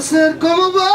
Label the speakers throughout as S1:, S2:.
S1: ser como va.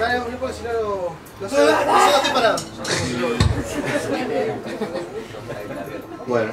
S1: Vale, yo puedo decir algo. No sé, no estoy parado.
S2: Bueno.